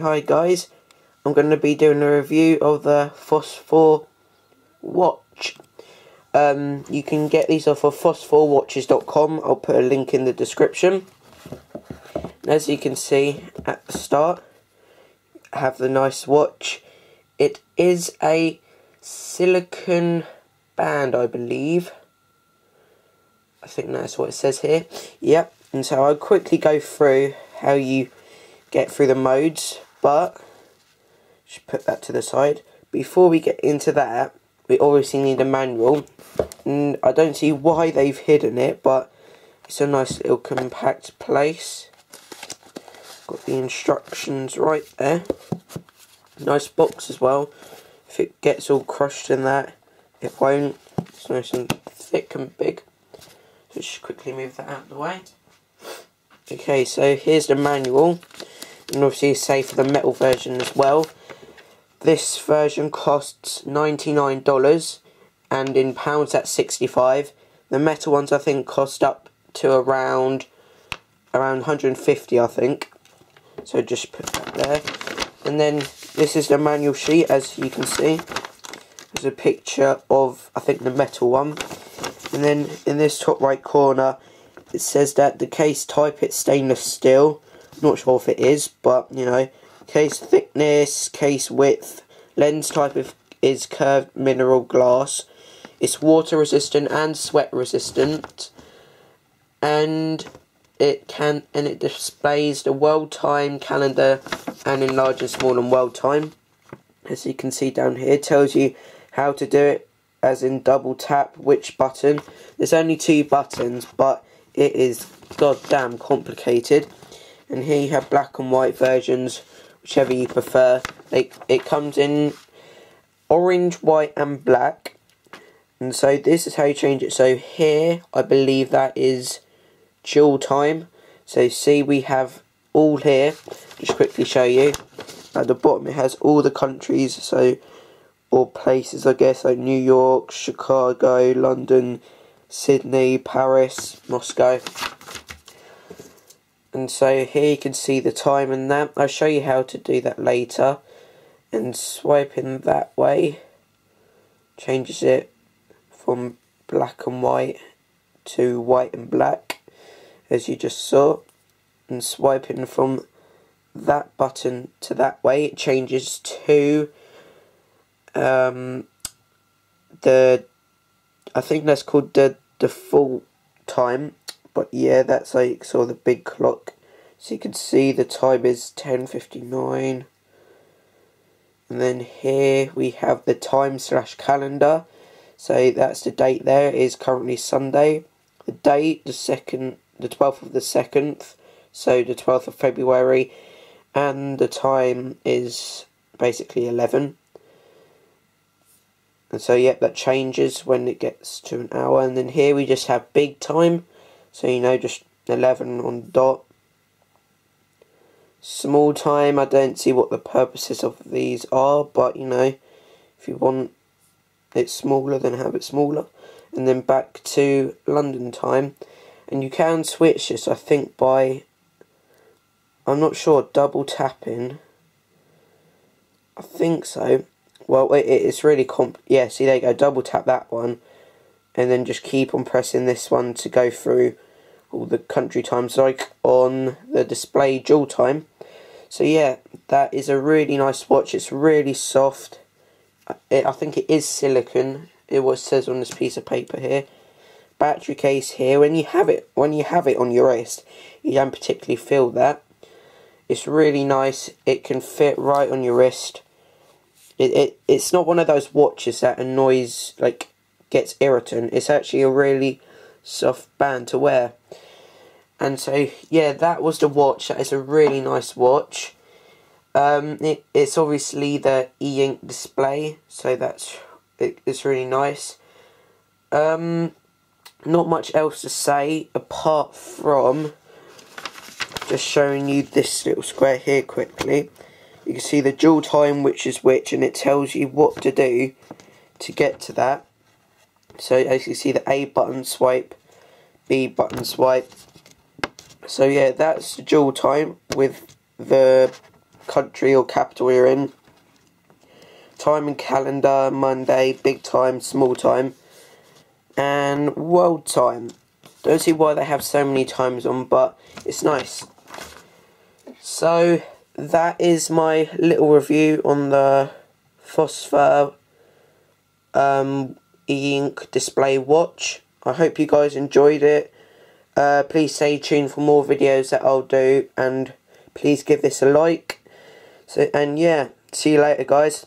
Hi guys, I'm going to be doing a review of the Phosphor watch. Um, you can get these off of phosphorwatches.com, I'll put a link in the description. As you can see at the start, have the nice watch. It is a silicon band I believe. I think that's what it says here. Yep, and so I'll quickly go through how you get through the modes but just put that to the side. Before we get into that we obviously need a manual. And I don't see why they've hidden it but it's a nice little compact place. Got the instructions right there. Nice box as well. If it gets all crushed in that it won't. It's nice and thick and big. So just quickly move that out of the way. Okay so here's the manual and obviously say for the metal version as well. This version costs $99 and in pounds that's 65 The metal ones I think cost up to around around 150 I think. So just put that there. And then this is the manual sheet as you can see. There's a picture of I think the metal one. And then in this top right corner it says that the case type it's stainless steel not sure if it is, but you know, case thickness, case width, lens type of is curved mineral glass. It's water resistant and sweat resistant, and it can and it displays the world time calendar and in large and small and world time. As you can see down here, tells you how to do it, as in double tap which button. There's only two buttons, but it is goddamn complicated and here you have black and white versions whichever you prefer. It, it comes in orange white and black. And so this is how you change it. So here I believe that is chill time. So see we have all here. Just quickly show you. At the bottom it has all the countries. So or places I guess. Like New York Chicago London Sydney Paris Moscow and so here you can see the time and that. I'll show you how to do that later. And swiping that way changes it from black and white to white and black as you just saw. And swiping from that button to that way it changes to um, the I think that's called the default time but yeah, that's like of the big clock. So you can see the time is 10.59. And then here we have the time slash calendar. So that's the date there. It is currently Sunday. The date, the second, the 12th of the 2nd. So the 12th of February. And the time is basically 11. And so, yep, that changes when it gets to an hour. And then here we just have big time. So, you know, just 11 on the dot. Small time, I don't see what the purposes of these are, but, you know, if you want it smaller, then have it smaller. And then back to London time. And you can switch this, I think, by, I'm not sure, double tapping. I think so. Well, it, it's really comp. Yeah, see, there you go. Double tap that one, and then just keep on pressing this one to go through all the country times like on the display dual time. So yeah, that is a really nice watch. It's really soft. It, I think it is silicon. It was says on this piece of paper here. Battery case here. When you have it, when you have it on your wrist, you don't particularly feel that. It's really nice. It can fit right on your wrist. It, it it's not one of those watches that annoys like gets irritant. It's actually a really soft band to wear. And so, yeah, that was the watch. That is a really nice watch. Um, it, it's obviously the e-ink display, so that's it, it's really nice. Um, not much else to say apart from just showing you this little square here quickly. You can see the dual time which is which and it tells you what to do to get to that. So as you see the A button swipe, B button swipe, so yeah, that's dual time with the country or capital you're in. Time and calendar, Monday, big time, small time, and world time. Don't see why they have so many times on, but it's nice. So, that is my little review on the Phosphor um, e-ink display watch. I hope you guys enjoyed it. Uh, please stay tuned for more videos that I'll do and please give this a like. So and yeah, see you later guys.